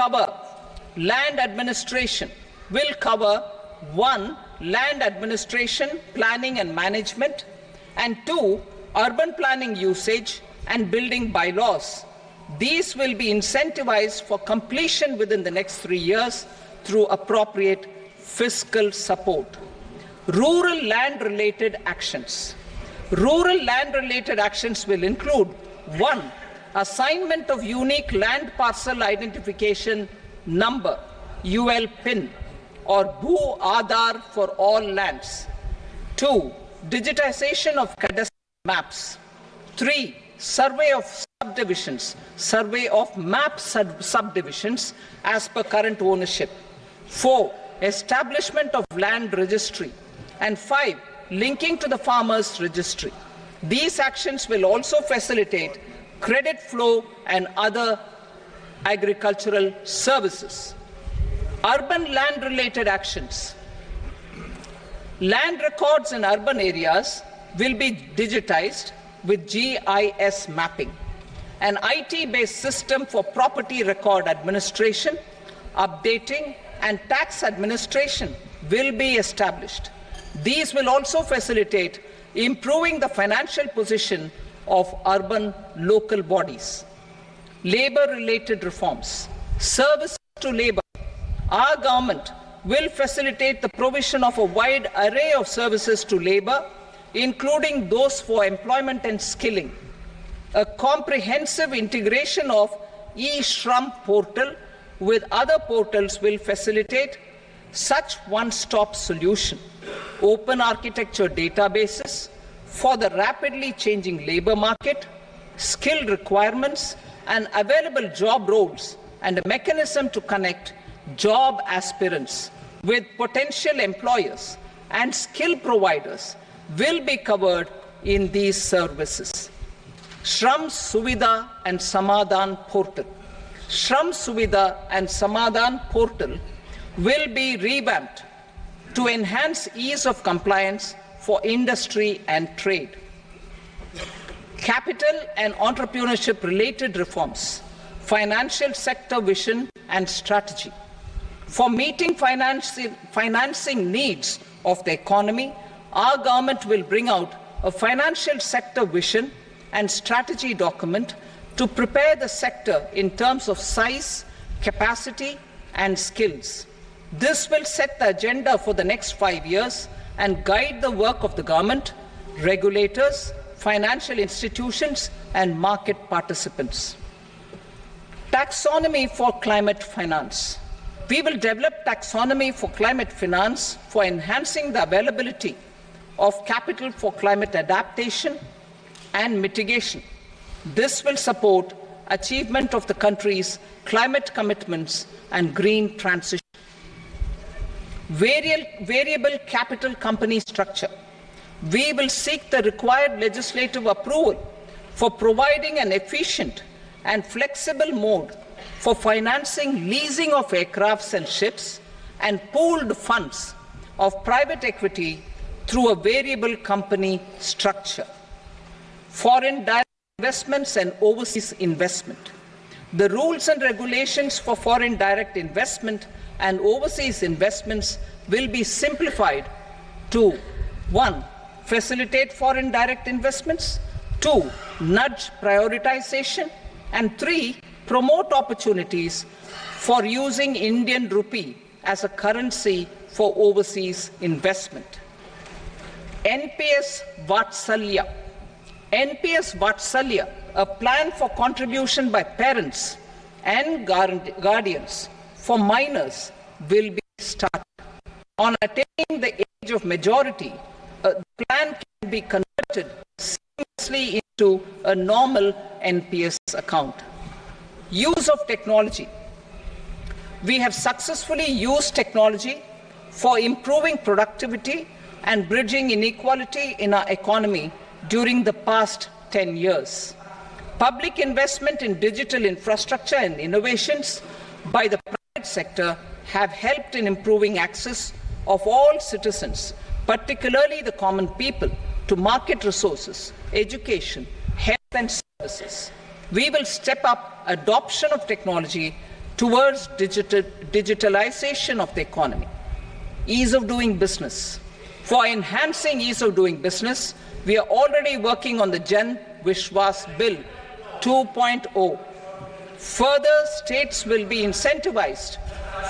cover land administration, will cover one, land administration, planning and management, and two, urban planning usage and building bylaws. These will be incentivized for completion within the next three years through appropriate fiscal support. Rural land related actions. Rural land related actions will include one, assignment of unique land parcel identification number, UL PIN, or Bhu Aadhaar for all lands. Two, digitization of cadastral maps. Three, survey of subdivisions, survey of map sub- subdivisions as per current ownership. Four, establishment of land registry. And five, linking to the farmers registry. These actions will also facilitate credit flow and other agricultural services. Urban land related actions. Land records in urban areas will be digitized with GIS mapping. An IT based system for property record administration, updating, and tax administration will be established. These will also facilitate improving the financial position of urban local bodies. Labor related reforms, services to labor. Our government will facilitate the provision of a wide array of services to labor, including those for employment and skilling. A comprehensive integration of e-Shram portal with other portals will facilitate such one-stop solution. Open architecture databases for the rapidly changing labor market, skill requirements, and available job roles, and a mechanism to connect job aspirants with potential employers and skill providers will be covered in these services. Shram Suvidha and Samadhan portal. Shram Suvidha and Samadhan portal will be revamped to enhance ease of compliance for industry and trade. Capital and entrepreneurship related reforms, financial sector vision and strategy. For meeting financing, financing needs of the economy, our government will bring out a financial sector vision and strategy document to prepare the sector in terms of size, capacity, and skills. This will set the agenda for the next five years and guide the work of the government, regulators, financial institutions, and market participants. Taxonomy for climate finance. We will develop taxonomy for climate finance for enhancing the availability of capital for climate adaptation and mitigation. This will support achievement of the country's climate commitments and green transition. Variable, capital company structure. We will seek the required legislative approval for providing an efficient and flexible mode for financing leasing of aircrafts and ships and pooled funds of private equity through a variable company structure. Foreign direct investments and overseas investment. The rules and regulations for foreign direct investment and overseas investments will be simplified to one, facilitate foreign direct investments, two, nudge prioritization, and three, promote opportunities for using Indian rupee as a currency for overseas investment. NPS Vatsalya. NPS Vatsalya, a plan for contribution by parents and guardians for minors, will be started. On attaining the age of majority, uh, the plan can be converted seamlessly into a normal NPS account. Use of technology. We have successfully used technology for improving productivity and bridging inequality in our economy during the past 10 years. Public investment in digital infrastructure and innovations by the private sector have helped in improving access of all citizens, particularly the common people, to market resources, education, health and services. We will step up adoption of technology towards digital, digitalization of the economy, ease of doing business. For enhancing ease of doing business, we are already working on the Jan Vishwas Bill 2.0. Further, states will be incentivized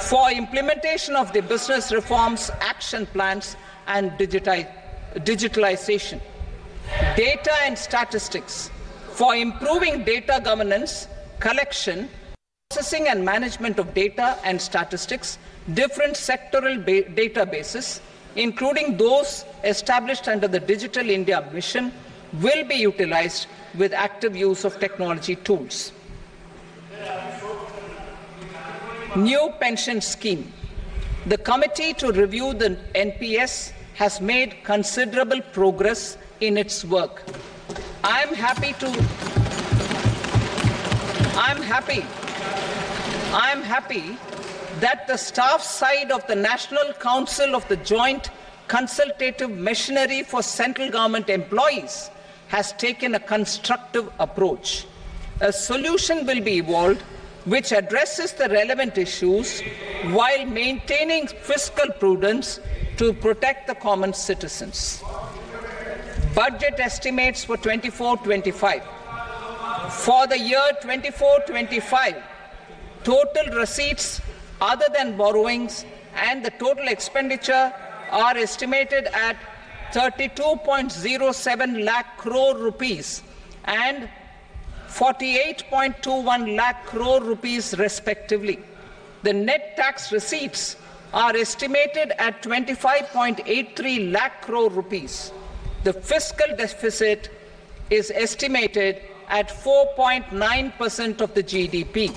for implementation of the business reforms action plans and digitalization. Data and statistics for improving data governance, collection, processing and management of data and statistics, different sectoral ba- databases, including those established under the Digital India mission, will be utilized with active use of technology tools. New pension scheme. The committee to review the NPS has made considerable progress in its work. I am happy to I am happy I am happy that the staff side of the National Council of the Joint Consultative Machinery for Central Government Employees has taken a constructive approach. A solution will be evolved which addresses the relevant issues while maintaining fiscal prudence to protect the common citizens. Budget estimates for 24 25. For the year 24 25, total receipts other than borrowings and the total expenditure are estimated at 32.07 lakh crore rupees and 48.21 lakh crore rupees respectively. The net tax receipts are estimated at 25.83 lakh crore rupees. The fiscal deficit is estimated at 4.9% of the GDP.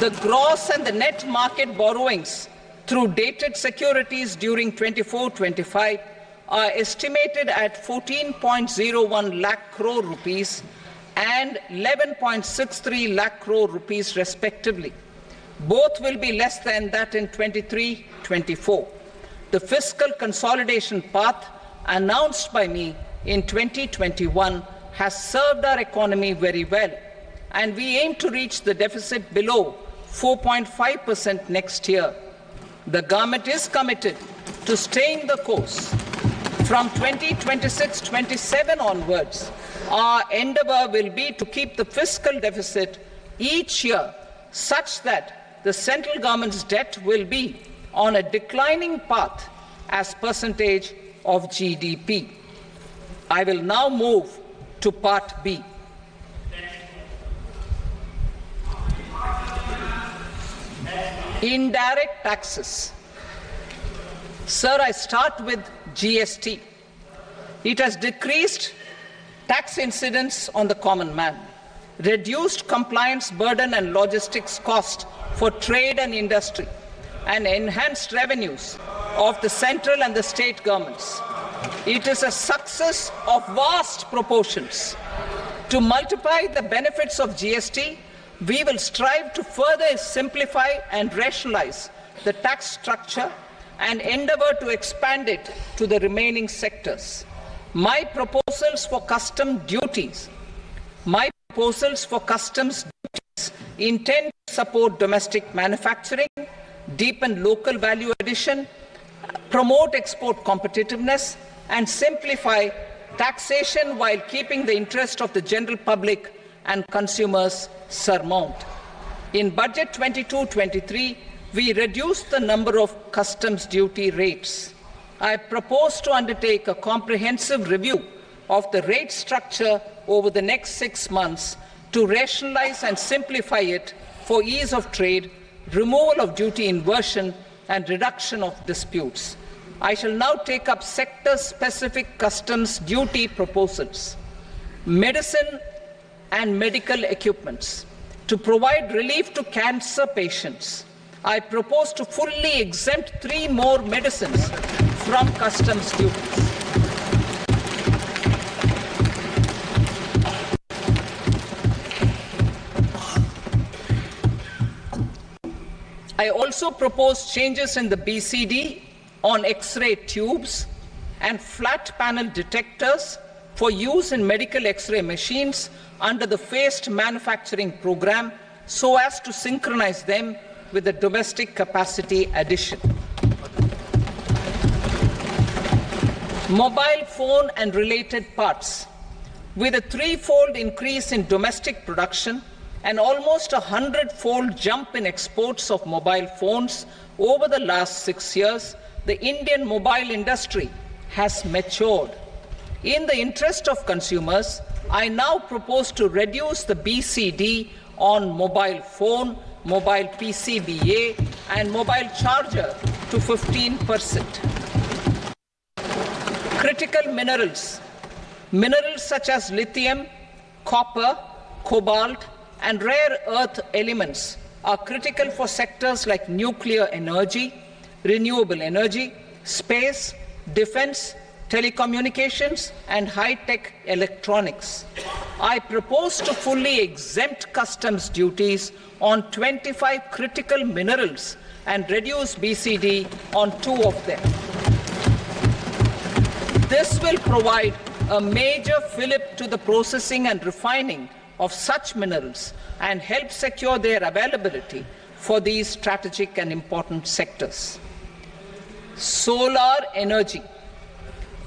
The gross and the net market borrowings through dated securities during 24-25 are estimated at 14.01 lakh crore rupees and 11.63 lakh crore rupees respectively. Both will be less than that in 23-24. The fiscal consolidation path announced by me in 2021 has served our economy very well, and we aim to reach the deficit below 4.5% next year. The government is committed to staying the course. From 2026 27 onwards, our endeavor will be to keep the fiscal deficit each year such that the central government's debt will be on a declining path as percentage of GDP. I will now move to part B. Indirect taxes. Sir, I start with GST. It has decreased tax incidence on the common man, reduced compliance burden and logistics cost for trade and industry, and enhanced revenues of the central and the state governments. It is a success of vast proportions. To multiply the benefits of GST, we will strive to further simplify and rationalize the tax structure and endeavor to expand it to the remaining sectors. My proposals for custom duties, my proposals for customs duties intend to support domestic manufacturing, deepen local value addition, promote export competitiveness, and simplify taxation while keeping the interest of the general public and consumers surmount. In Budget 22-23, we reduced the number of customs duty rates. I propose to undertake a comprehensive review of the rate structure over the next six months to rationalize and simplify it for ease of trade, removal of duty inversion, and reduction of disputes. I shall now take up sector-specific customs duty proposals. Medicine and medical equipments. To provide relief to cancer patients, I propose to fully exempt three more medicines from customs duties. I also propose changes in the BCD on X ray tubes and flat panel detectors for use in medical X-ray machines under the phased manufacturing program so as to synchronize them with the domestic capacity addition. Mobile phone and related parts. With a threefold increase in domestic production and almost a hundredfold jump in exports of mobile phones over the last six years, the Indian mobile industry has matured. In the interest of consumers, I now propose to reduce the BCD on mobile phone, mobile PCBA, and mobile charger to 15%. Critical minerals. Minerals such as lithium, copper, cobalt, and rare earth elements are critical for sectors like nuclear energy, renewable energy, space, defense, telecommunications, and high tech electronics. I propose to fully exempt customs duties on 25 critical minerals and reduce BCD on two of them. This will provide a major fillip to the processing and refining of such minerals and help secure their availability for these strategic and important sectors. Solar energy.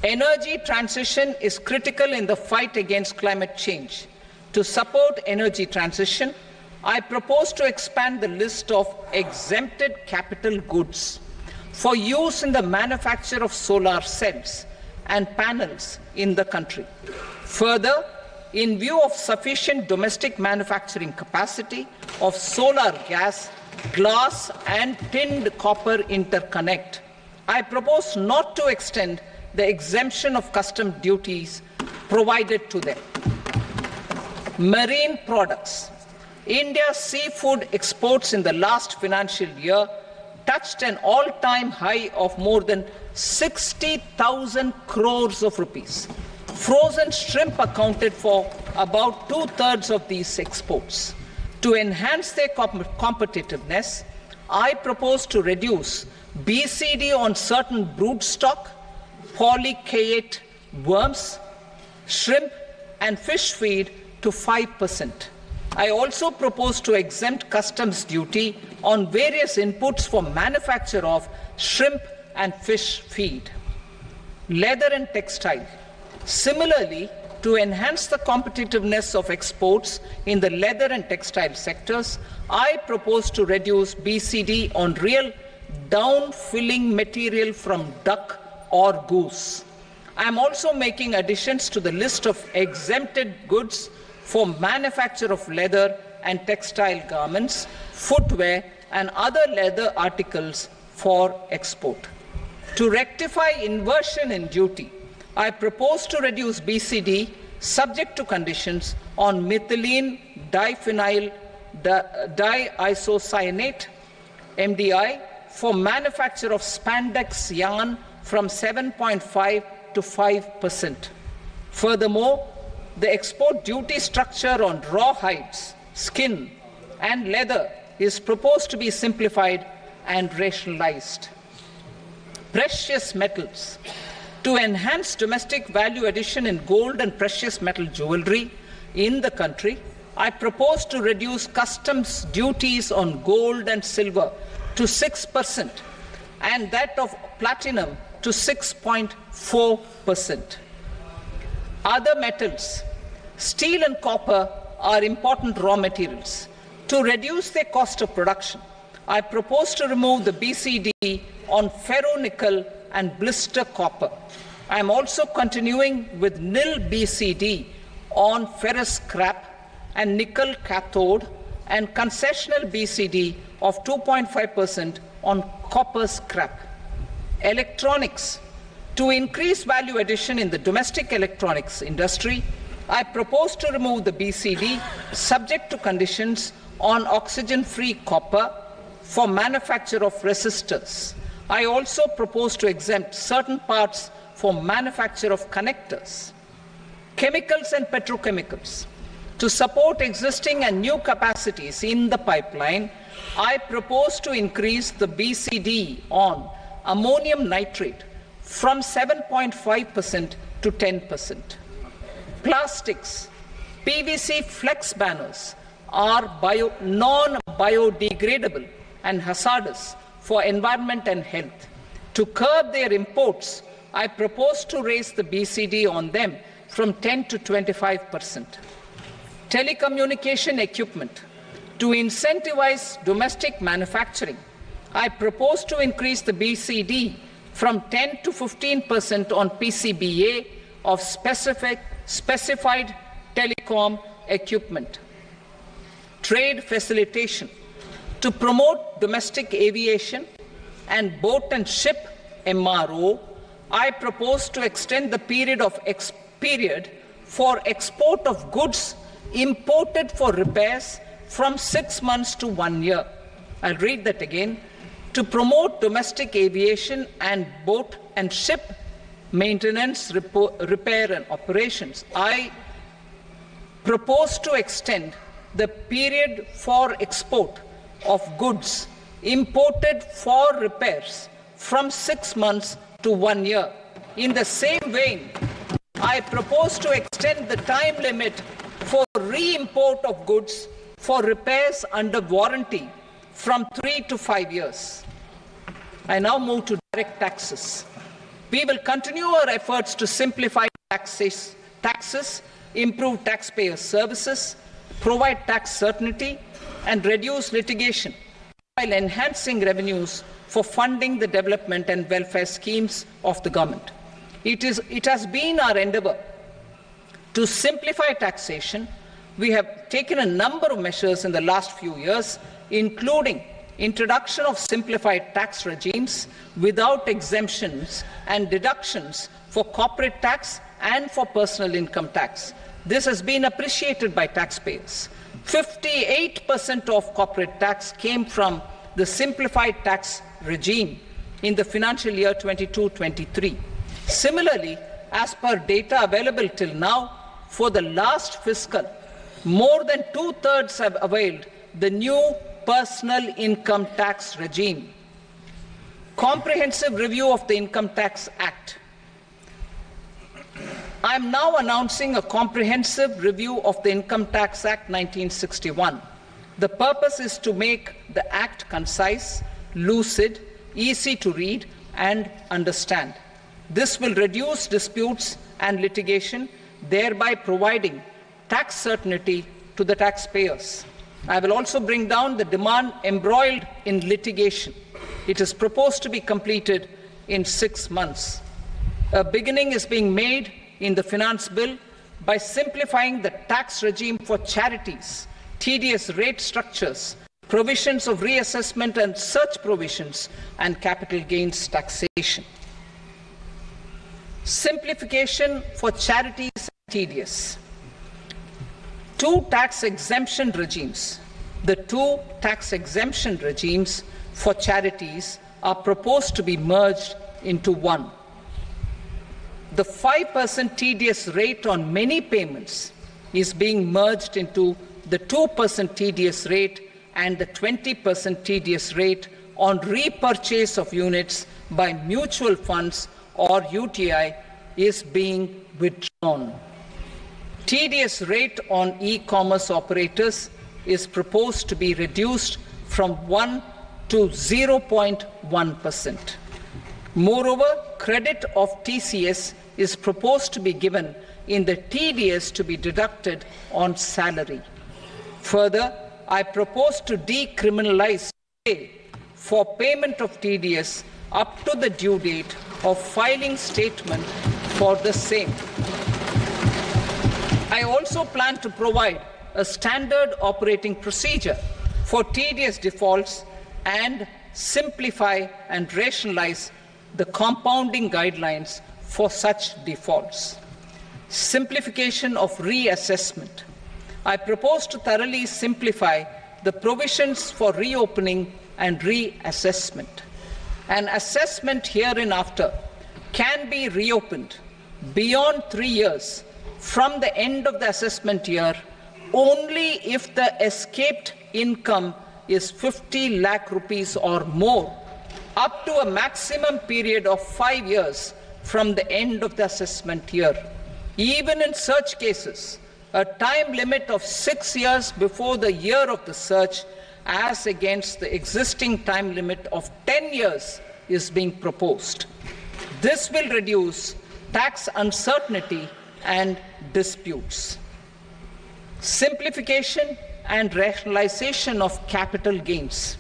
Energy transition is critical in the fight against climate change. To support energy transition, I propose to expand the list of exempted capital goods for use in the manufacture of solar cells and panels in the country. Further, in view of sufficient domestic manufacturing capacity of solar gas, glass, and tinned copper interconnect, I propose not to extend the exemption of custom duties provided to them. Marine products. India's seafood exports in the last financial year touched an all time high of more than 60,000 crores of rupees. Frozen shrimp accounted for about two thirds of these exports. To enhance their comp- competitiveness, I propose to reduce BCD on certain broodstock, polychaete worms, shrimp, and fish feed to 5%. I also propose to exempt customs duty on various inputs for manufacture of shrimp and fish feed. Leather and textile. Similarly, to enhance the competitiveness of exports in the leather and textile sectors, I propose to reduce BCD on real down filling material from duck or goose. I am also making additions to the list of exempted goods for manufacture of leather and textile garments, footwear, and other leather articles for export. To rectify inversion in duty, I propose to reduce BCD subject to conditions on methylene diphenyl diisocyanate MDI for manufacture of spandex yarn from 7.5 to 5%. Furthermore, the export duty structure on raw hides, skin, and leather is proposed to be simplified and rationalized. Precious metals. To enhance domestic value addition in gold and precious metal jewelry in the country, I propose to reduce customs duties on gold and silver to 6% and that of platinum to 6.4%. Other metals, steel and copper, are important raw materials. To reduce their cost of production, I propose to remove the BCD on ferronickel and blister copper. I am also continuing with nil BCD on ferrous scrap and nickel cathode and concessional BCD of 2.5% on copper scrap. Electronics. To increase value addition in the domestic electronics industry, I propose to remove the BCD subject to conditions on oxygen free copper for manufacture of resistors. I also propose to exempt certain parts for manufacture of connectors. Chemicals and petrochemicals. To support existing and new capacities in the pipeline, I propose to increase the BCD on ammonium nitrate from 7.5% to 10%. Plastics, PVC flex banners are bio, non-biodegradable and hazardous for environment and health. To curb their imports, I propose to raise the BCD on them from 10 to 25 percent. Telecommunication equipment. To incentivize domestic manufacturing, I propose to increase the BCD from 10 to 15 percent on PCBA of specific, specified telecom equipment. Trade facilitation. To promote domestic aviation and boat and ship MRO, I propose to extend the period of ex- period for export of goods imported for repairs from six months to one year. I'll read that again. To promote domestic aviation and boat and ship maintenance, repair, and operations, I propose to extend the period for export of goods imported for repairs from six months to one year. In the same vein, I propose to extend the time limit for re-import of goods for repairs under warranty from three to five years. I now move to direct taxes. We will continue our efforts to simplify taxes, taxes improve taxpayer services, provide tax certainty, and reduce litigation while enhancing revenues for funding the development and welfare schemes of the government. It, is, it has been our endeavor to simplify taxation. We have taken a number of measures in the last few years, including introduction of simplified tax regimes without exemptions and deductions for corporate tax and for personal income tax. This has been appreciated by taxpayers. 58% of corporate tax came from the simplified tax regime in the financial year 22-23. Similarly, as per data available till now, for the last fiscal, more than two-thirds have availed the new personal income tax regime. Comprehensive review of the Income Tax Act. I am now announcing a comprehensive review of the Income Tax Act 1961. The purpose is to make the Act concise, lucid, easy to read, and understand. This will reduce disputes and litigation, thereby providing tax certainty to the taxpayers. I will also bring down the demand embroiled in litigation. It is proposed to be completed in six months. A beginning is being made in the finance bill by simplifying the tax regime for charities, TDS rate structures, provisions of reassessment and search provisions, and capital gains taxation. Simplification for charities TDS. Two tax exemption regimes. The two tax exemption regimes for charities are proposed to be merged into one. The 5% TDS rate on many payments is being merged into the 2% TDS rate and the 20% TDS rate on repurchase of units by mutual funds or UTI is being withdrawn. TDS rate on e-commerce operators is proposed to be reduced from 1 to 0.1%. Moreover, credit of TCS is proposed to be given in the TDS to be deducted on salary. Further, I propose to decriminalize pay for payment of TDS up to the due date of filing statement for the same. I also plan to provide a standard operating procedure for TDS defaults and simplify and rationalize the compounding guidelines for such defaults. Simplification of reassessment. I propose to thoroughly simplify the provisions for reopening and reassessment. An assessment hereinafter can be reopened beyond three years from the end of the assessment year only if the escaped income is 50 lakh rupees or more, up to a maximum period of five years from the end of the assessment year. Even in such cases, a time limit of six years before the year of the search, as against the existing time limit of 10 years, is being proposed. This will reduce tax uncertainty and disputes. Simplification and rationalization of capital gains.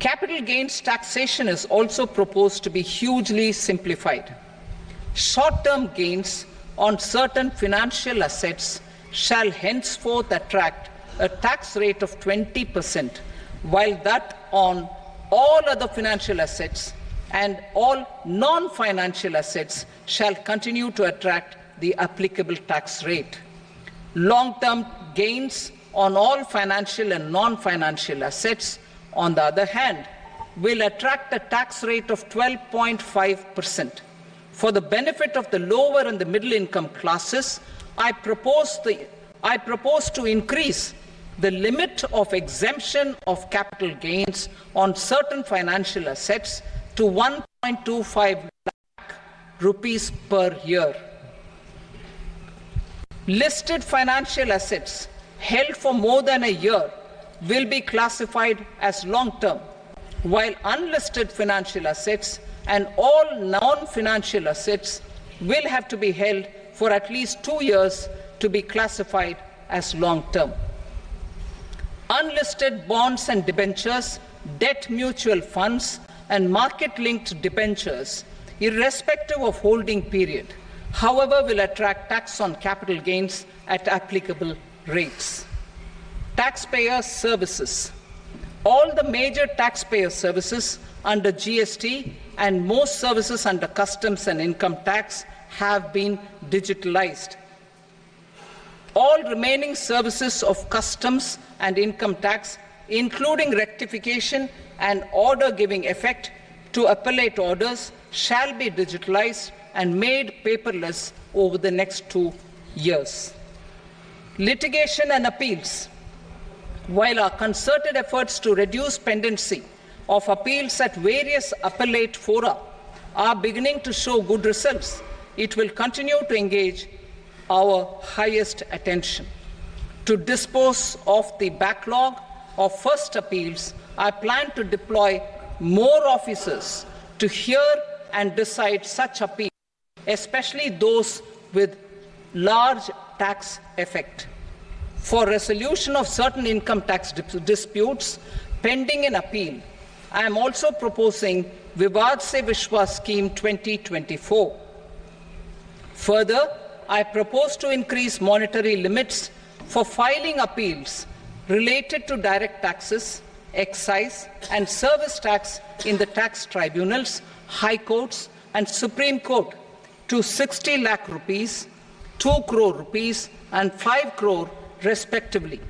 Capital gains taxation is also proposed to be hugely simplified. Short term gains on certain financial assets shall henceforth attract a tax rate of 20%, while that on all other financial assets and all non financial assets shall continue to attract the applicable tax rate. Long term gains on all financial and non financial assets, on the other hand, will attract a tax rate of 12.5%. For the benefit of the lower and the middle income classes, I propose, the, I propose to increase the limit of exemption of capital gains on certain financial assets to 1.25 lakh rupees per year. Listed financial assets held for more than a year will be classified as long term, while unlisted financial assets and all non financial assets will have to be held for at least two years to be classified as long term. Unlisted bonds and debentures, debt mutual funds, and market linked debentures, irrespective of holding period, however, will attract tax on capital gains at applicable rates. Taxpayer services. All the major taxpayer services under GST and most services under customs and income tax have been digitalized. All remaining services of customs and income tax, including rectification and order giving effect to appellate orders, shall be digitalized and made paperless over the next two years. Litigation and appeals. While our concerted efforts to reduce pendency of appeals at various appellate fora are beginning to show good results, it will continue to engage our highest attention. To dispose of the backlog of first appeals, I plan to deploy more officers to hear and decide such appeals, especially those with large tax effect. For resolution of certain income tax disputes pending an appeal, I am also proposing Vivad Se Vishwas Scheme 2024. Further, I propose to increase monetary limits for filing appeals related to direct taxes, excise, and service tax in the tax tribunals, high courts, and Supreme Court to 60 lakh rupees, 2 crore rupees, and 5 crore respectively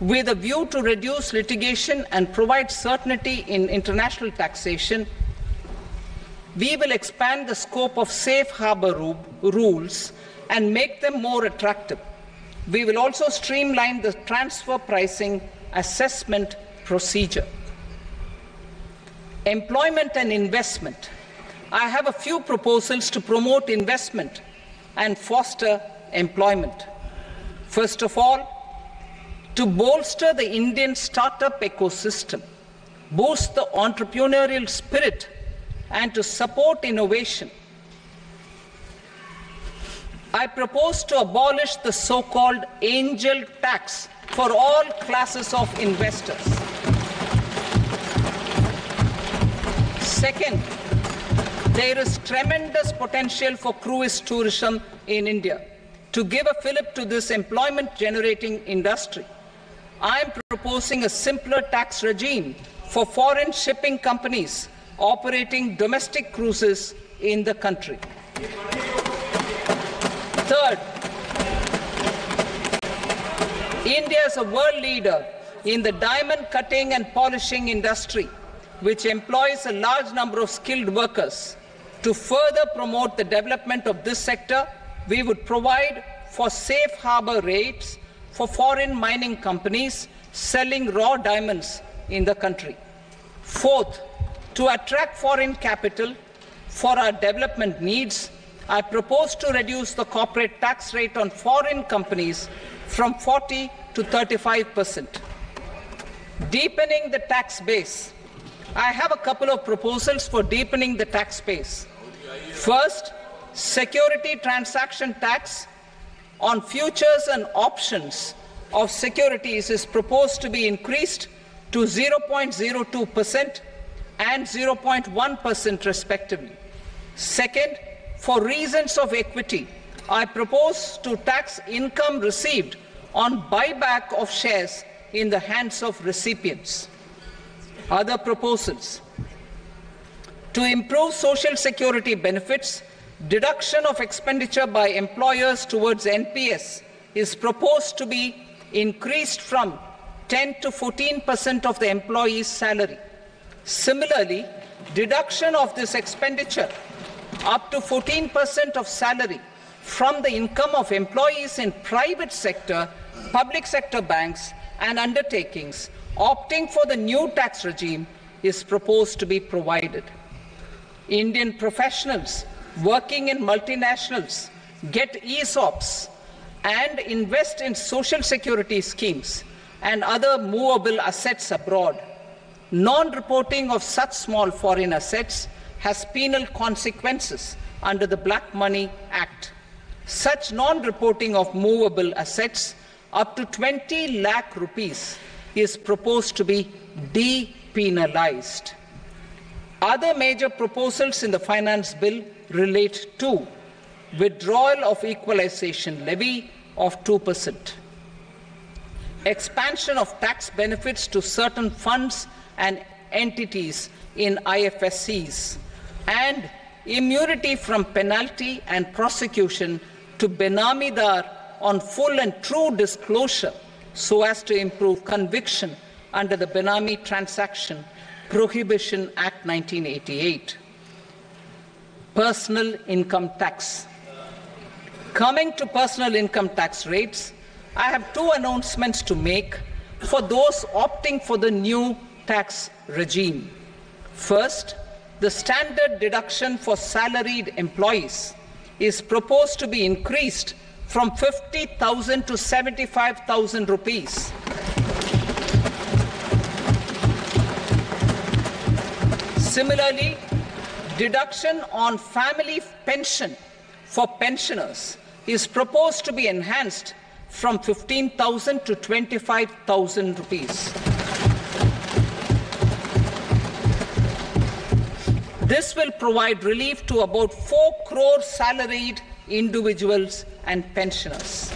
with a view to reduce litigation and provide certainty in international taxation, we will expand the scope of safe harbor rules and make them more attractive. We will also streamline the transfer pricing assessment procedure. Employment and investment. I have a few proposals to promote investment and foster employment. First of all, to bolster the Indian startup ecosystem, boost the entrepreneurial spirit, and to support innovation. I propose to abolish the so called angel tax for all classes of investors. Second, there is tremendous potential for cruise tourism in India. To give a fillip to this employment generating industry, I am proposing a simpler tax regime for foreign shipping companies operating domestic cruises in the country. Third, India is a world leader in the diamond cutting and polishing industry, which employs a large number of skilled workers. To further promote the development of this sector, we would provide for safe harbor rates for foreign mining companies selling raw diamonds in the country. Fourth, to attract foreign capital for our development needs, I propose to reduce the corporate tax rate on foreign companies from 40 to 35 percent. Deepening the tax base. I have a couple of proposals for deepening the tax base. First, security transaction tax on futures and options of securities is proposed to be increased to 0.02% and 0.1% respectively. Second, for reasons of equity, I propose to tax income received on buyback of shares in the hands of recipients. Other proposals to improve social security benefits, deduction of expenditure by employers towards NPS is proposed to be increased from 10 to 14 percent of the employee's salary. Similarly, deduction of this expenditure up to 14 percent of salary from the income of employees in private sector, public sector banks and undertakings opting for the new tax regime is proposed to be provided. Indian professionals working in multinationals get ESOPs and invest in social security schemes and other movable assets abroad. Non reporting of such small foreign assets has penal consequences under the Black Money Act. Such non reporting of movable assets up to 20 lakh rupees is proposed to be depenalized. Other major proposals in the finance bill relate to withdrawal of equalization levy of 2%, expansion of tax benefits to certain funds and entities in IFSCs, and immunity from penalty and prosecution to Benamidar on full and true disclosure so as to improve conviction under the Benami Transaction Prohibition Act 1988. Personal income tax. Coming to personal income tax rates, I have two announcements to make for those opting for the new tax regime. First, the standard deduction for salaried employees is proposed to be increased from 50,000 to 75,000 rupees. Similarly, deduction on family pension for pensioners is proposed to be enhanced from 15,000 to 25,000 rupees. This will provide relief to about 4 crore salaried individuals and pensioners.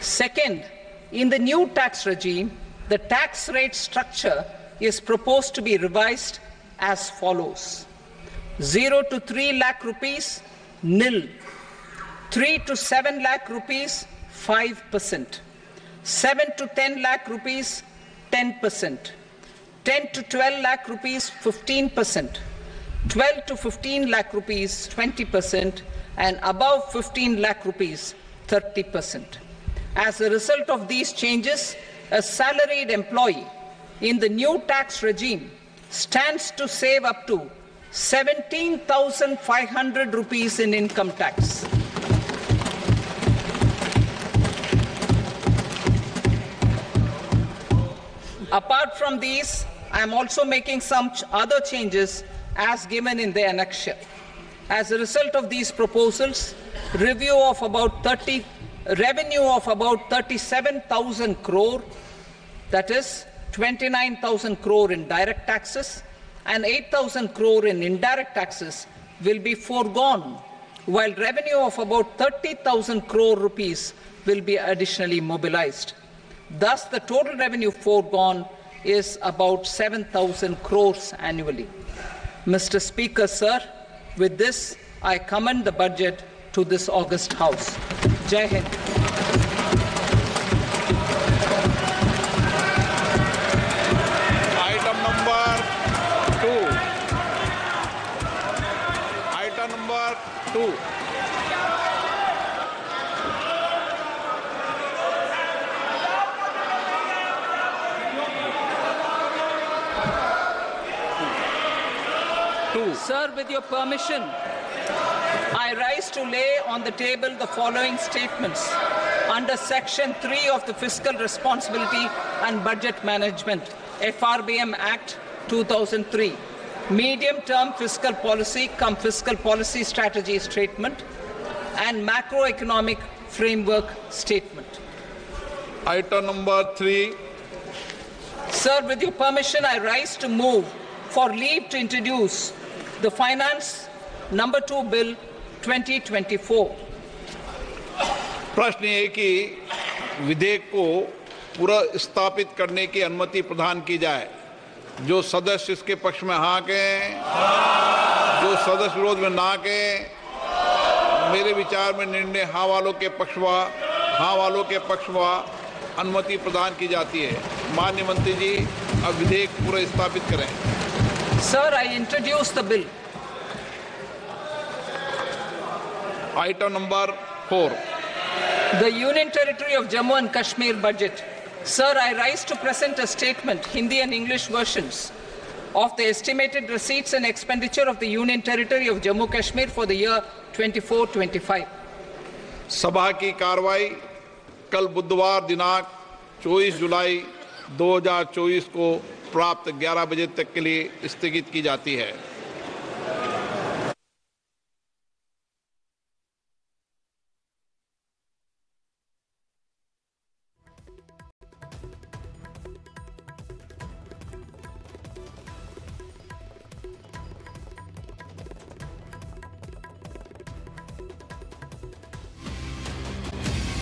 Second, in the new tax regime, the tax rate structure is proposed to be revised as follows 0 to 3 lakh rupees, nil. 3 to 7 lakh rupees, 5%. 7 to 10 lakh rupees, 10%. 10 to 12 lakh rupees 15%, 12 to 15 lakh rupees 20%, and above 15 lakh rupees 30%. As a result of these changes, a salaried employee in the new tax regime stands to save up to 17,500 rupees in income tax. Apart from these, I am also making some other changes as given in the annexure. As a result of these proposals, review of about 30 revenue of about 37,000 crore, that is 29,000 crore in direct taxes and 8,000 crore in indirect taxes will be foregone, while revenue of about 30,000 crore rupees will be additionally mobilized. Thus, the total revenue foregone is about 7,000 crores annually. Mr. Speaker, sir, with this, I commend the budget to this august House. Jai Hind. Item number two. Sir, with your permission, I rise to lay on the table the following statements under Section 3 of the Fiscal Responsibility and Budget Management, FRBM Act 2003. Medium term fiscal policy, come fiscal policy strategy statement, and macroeconomic framework statement. Item number 3. Sir, with your permission, I rise to move for leave to introduce the Finance Number 2 Bill 2024. प्रश्न ये कि विधेयक को पूरा स्थापित करने की अनुमति प्रदान की जाए। जो सदस्य इसके पक्ष में हाँ के जो सदस्य विरोध में ना के मेरे विचार में निर्णय हाँ वालों के पक्षवा हाँ वालों के पक्षवा अनुमति प्रदान की जाती है। मान्य मंत्री जी, अब विधेयक पूरा स्थापित करें। Sir, I introduce the bill. Item number four The Union Territory of Jammu and Kashmir budget. Sir, I rise to present a statement, Hindi and English versions, of the estimated receipts and expenditure of the Union Territory of Jammu Kashmir for the year 24-25. सभा की कार्रवाई कल बुधवार दिनांक 24 जुलाई 2024 को प्राप्त 11 बजे तक के लिए स्थगित की जाती है।